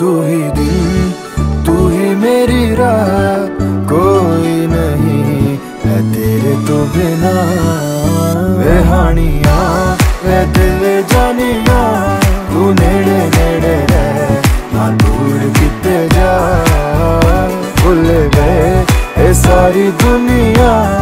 तू ही दिल, तू ही मेरी राह, कोई नहीं है तेरे तो बिना। वे हानिया, वे दिल जानिया, तू नेड़े नेड़े रह, ना दूर किते जा। भूल गए ये सारी दुनिया।